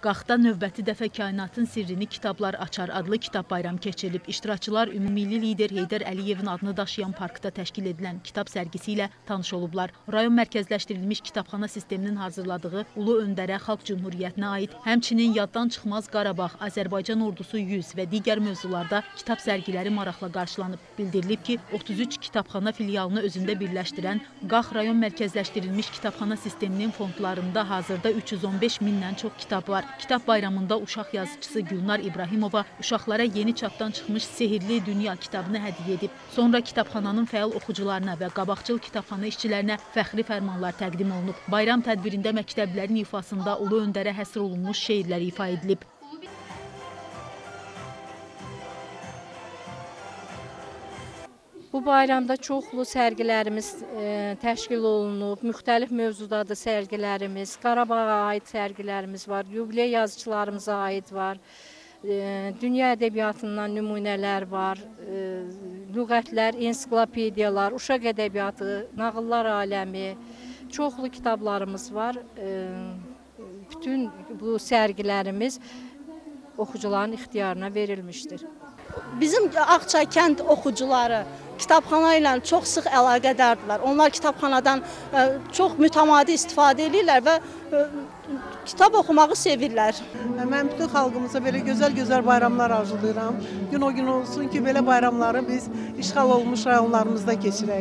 Qaxda növbəti dəfə kainatın sirrini kitablar açar adlı kitab bayramı keçirilib. İştirakçılar ümummilli lider Heydər Əliyevin adını daşıyan parkda təşkil edilən kitab sərgisi ilə tanış olublar. Rayon mərkəzləşdirilmiş kitabxana sisteminin hazırladığı Ulu Öndərə Xalq Cümhuriyyətinə aid, həmçinin yaddan çıxmaz Qarabağ, Azərbaycan ordusu 100 və digər mövzularda kitab sərgiləri maraqla qarşılanıb. Bildirilib ki, 33 kitabxana filialını özündə birləşdirən Qax rayon mərkəzləşdirilmiş kitabxana sisteminin fondlarında hazırda 315 mindən çox kitab var. Kitab bayramında uşaq yazıçısı Gülnar İbrahimova uşaqlara yeni çapdan çıxmış Sehirli Dünya kitabını hədiyyə edib. Sonra kitabxananın fəal oxucularına və qabaqcıl kitabxana işçilərinə fəxri fərmanlar təqdim olunub. Bayram tədbirində məktəblərin ifasında Ulu Öndərə həsr olunmuş şeirlər ifa edilib. Bu bayramda çoxlu sərgilərimiz e, təşkil olunub. Müxtəlif mövzudadır sərgilərimiz. Qarabağa aid sərgilərimiz var. Yubiley yazıçılarımıza aid var. E, dünya ədəbiyyatından nümunələr var. E, lüğətlər, ensiklopediyalar, uşaq ədəbiyyatı, nağıllar aləmi. Çoxlu kitablarımız var. E, bütün bu sərgilərimiz oxucuların ixtiyarına verilmişdir. Bizim Ağçay kənd oxucuları kitabxana ilə çox sıx əlaqədardılar. Onlar kitabxanadan ə, çox mütəmadi istifadə edirlər və ə, kitab oxumağı sevirlər. Mən bütün xalqımıza belə gözəl-gözəl bayramlar arzulayıram. Gün o gün olsun ki, belə bayramları biz işğal olmuş rayonlarımızda keçirək.